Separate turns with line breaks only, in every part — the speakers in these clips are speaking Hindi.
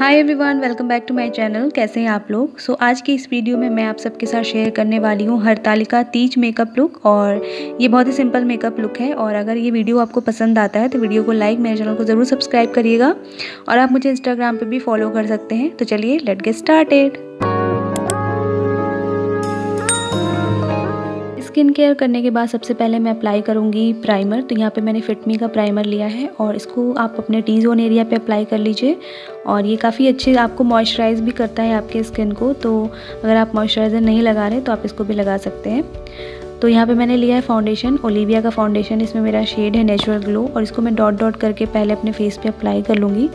Hi everyone welcome back to my channel कैसे हैं आप लोग? सो so, आज की इस वीडियो में मैं आप सबके साथ शेयर करने वाली हूँ हरतालिका तीज मेकअप लुक और ये बहुत ही सिंपल मेकअप लुक है और अगर ये वीडियो आपको पसंद आता है तो वीडियो को लाइक मेरे चैनल को ज़रूर सब्सक्राइब करिएगा और आप मुझे इंस्टाग्राम पर भी फॉलो कर सकते हैं। तो चलिए let get started skin care करने के बाद सबसे पहले मैं अप्लाई करूँगी प्राइमर तो यहाँ पे मैंने फिटमी का प्राइमर लिया है और इसको आप अपने टी जोन एरिया पे अप्लाई कर लीजिए। और ये काफ़ी अच्छे आपको मॉइस्चराइज़ भी करता है आपके स्किन को। तो अगर आप मॉइस्चराइज़र नहीं लगा रहे तो आप इसको भी लगा सकते हैं। तो यहाँ पे मैंने लिया है फाउंडेशन ओलिविया का फाउंडेशन इसमें मेरा शेड है नेचुरल ग्लो और इसको मैं डॉट डॉट करके पहले अपने फेस पे अप्लाई कर लूँगी।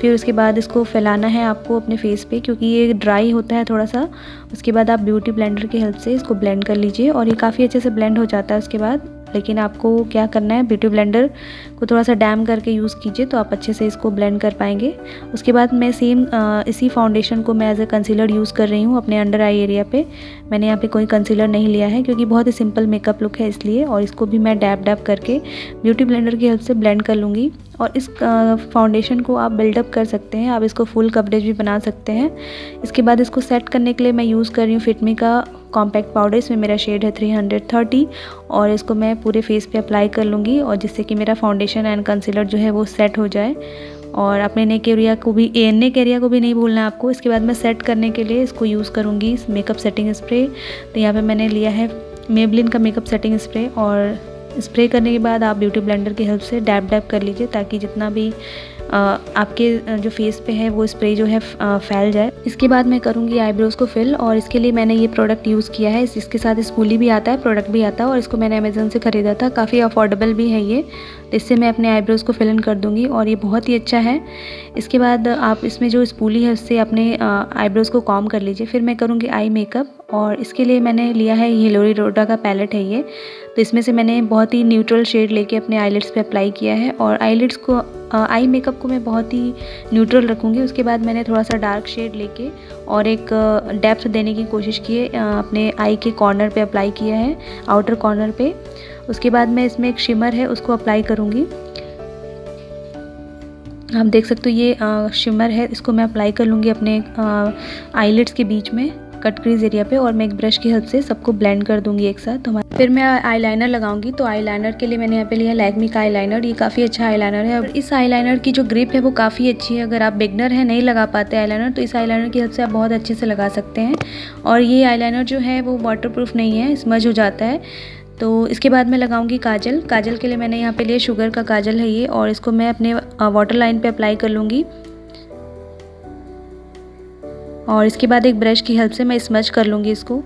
फिर उसके बाद इसको फैलाना है आपको अपने फेस पे, क्योंकि ये ड्राई होता है थोड़ा सा उसके बाद आप ब्यूटी ब्लेंडर की हेल्प से इसको ब्लेंड कर लीजिए और ये काफ़ी अच्छे से ब्लेंड हो जाता है उसके बाद। लेकिन आपको क्या करना है ब्यूटी ब्लेंडर को थोड़ा सा डैम करके यूज़ कीजिए तो आप अच्छे से इसको ब्लेंड कर पाएँगे। उसके बाद मैं सेम इसी फाउंडेशन को मैं एज ए कंसीलर यूज़ कर रही हूँ अपने अंडर आई एरिया पे। मैंने यहाँ पे कोई कंसीलर नहीं लिया है, क्योंकि बहुत ही सिंपल मेकअप लुक है इसलिए, और इसको भी मैं डैप डैप करके ब्यूटी ब्लेंडर की हेल्प से ब्लेंड कर लूँगी। और इस फाउंडेशन को आप बिल्डअप कर सकते हैं, आप इसको फुल कवरेज भी बना सकते हैं। इसके बाद इसको सेट करने के लिए मैं यूज़ कर रही हूँ फिटमी का कॉम्पैक्ट पाउडर इसमें मेरा शेड है 330 और इसको मैं पूरे फेस पे अप्लाई कर लूँगी और जिससे कि मेरा फाउंडेशन एंड कंसीलर जो है वो सेट हो जाए। और अपने नेक एरिया को भी, ए नेक एरिया को भी नहीं भूलना है आपको। इसके बाद मैं सेट करने के लिए इसको यूज़ करूँगी इस मेकअप सेटिंग स्प्रे तो यहाँ पर मैंने लिया है मेबलिन का मेकअप सेटिंग स्प्रे और स्प्रे करने के बाद आप ब्यूटी ब्लेंडर की हेल्प से डैप डैप कर लीजिए ताकि जितना भी आपके जो फेस पे है, वो स्प्रे जो है फैल जाए। इसके बाद मैं करूँगी आईब्रोज़ को फिल और इसके लिए मैंने ये प्रोडक्ट यूज़ किया है। इसके साथ स्पूली भी आता है प्रोडक्ट भी आता है और इसको मैंने अमेज़न से ख़रीदा था। काफ़ी अफोर्डेबल भी है ये। इससे मैं अपने आईब्रोज़ को फिल इन कर दूँगी और ये बहुत ही अच्छा है। इसके बाद आप इसमें जो स्पूली है, उससे अपने आईब्रोज़ को कॉम कर लीजिए। फिर मैं करूँगी आई मेकअप और इसके लिए मैंने लिया है ये लोरी रोडा का पैलेट है ये। तो इसमें से मैंने बहुत ही न्यूट्रल शेड लेके अपने आईलेट्स पे अप्लाई किया है और आईलेट्स को आई मेकअप को मैं बहुत ही न्यूट्रल रखूँगी। उसके बाद मैंने थोड़ा सा डार्क शेड लेके और एक डेप्थ देने की कोशिश की है। अपने आई के कॉर्नर पे अप्लाई किया है, आउटर कॉर्नर पे। उसके बाद मैं इसमें एक शिमर है, उसको अप्लाई करूँगी। आप देख सकते हो ये शिमर है, इसको मैं अप्लाई कर लूँगी अपने आईलेट्स के बीच में। कट क्रीज एरिया पे और मैं एक ब्रश की हेल्प से सबको ब्लेंड कर दूँगी एक साथ। हमारे फिर मैं आईलाइनर लगाऊँगी तो आईलाइनर के लिए मैंने यहाँ पे लिया लैक्मी का आईलाइनर। ये काफ़ी अच्छा आईलाइनर है। और इस आईलाइनर की जो ग्रिप है वो काफ़ी अच्छी है। अगर आप बिगनर हैं, नहीं लगा पाते आईलाइनर तो इस आईलाइनर की हेल्प से आप बहुत अच्छे से लगा सकते हैं। और ये आईलाइनर जो है वो वाटर नहीं है स्मज हो जाता है। तो इसके बाद मैं लगाऊँगी काजल। काजल के लिए मैंने यहाँ पे लिया शुगर का काजल है ये। और इसको मैं अपने वाटर लाइन पे अप्लाई कर लूँगी। और इसके बाद एक ब्रश की हेल्प से मैं स्मच कर लूँगी इसको।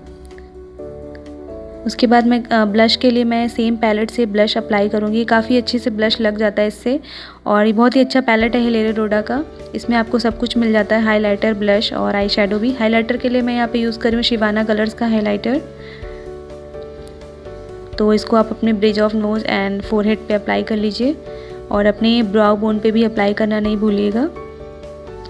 उसके बाद मैं ब्लश के लिए मैं सेम पैलेट से ब्लश अप्लाई करूँगी। काफ़ी अच्छे से ब्लश लग जाता है इससे और ये बहुत ही अच्छा पैलेट है हिलेरे रोडा का। इसमें आपको सब कुछ मिल जाता है हाइलाइटर ब्लश और आई शेडो भी। हाइलाइटर के लिए मैं यहाँ पे यूज़ कर रही हूँ शिवाना कलर्स का हाइलाइटर तो इसको आप अपने bridge of nose and forehead पे अप्लाई कर लीजिए और अपने ब्राउ बोन पे भी अप्लाई करना नहीं भूलिएगा।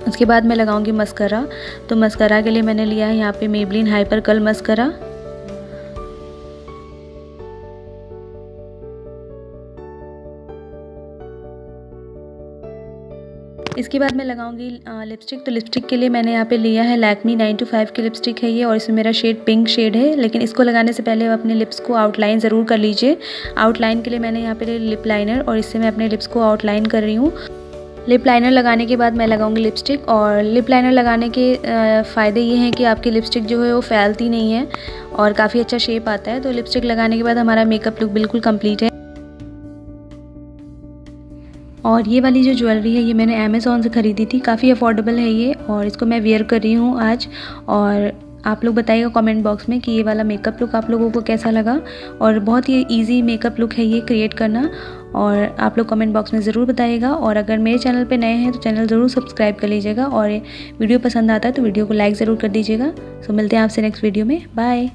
उसके बाद मैं लगाऊँगी मस्करा। तो मस्करा के लिए मैंने लिया है यहाँ पे मेबलिन हाइपर कल मस्करा। इसके बाद मैं लगाऊँगी लिपस्टिक। तो लिपस्टिक के लिए मैंने यहाँ पे लिया है लैक्मी नाइन टू फाइव की लिपस्टिक है ये और इसमें मेरा शेड पिंक शेड है। लेकिन इसको लगाने से पहले अपने लिप्स को आउटलाइन ज़रूर कर लीजिए। आउटलाइन के लिए मैंने यहाँ पे लिप लाइनर और इससे मैं अपने लिप्स को आउटलाइन कर रही हूँ। लिप लाइनर लगाने के बाद मैं लगाऊँगी लिपस्टिक और लिप लाइनर लगाने के फ़ायदे ये हैं कि आपकी लिपस्टिक जो है वो फैलती नहीं है और काफ़ी अच्छा शेप आता है। तो लिपस्टिक लगाने के बाद हमारा मेकअप लुक बिल्कुल कंप्लीट है। और ये वाली जो ज्वेलरी है, ये मैंने अमेज़ोन से ख़रीदी थी। काफ़ी अफोर्डेबल है ये और इसको मैं वेयर कर रही हूँ आज और आप लोग बताइएगा कमेंट बॉक्स में कि ये वाला मेकअप लुक आप लोगों को कैसा लगा और बहुत ही इजी मेकअप लुक है ये क्रिएट करना और आप लोग कमेंट बॉक्स में ज़रूर बताइएगा और अगर मेरे चैनल पे नए हैं तो चैनल ज़रूर सब्सक्राइब कर लीजिएगा और वीडियो पसंद आता है तो वीडियो को लाइक ज़रूर कर दीजिएगा। सो मिलते हैं आपसे नेक्स्ट वीडियो में। बाय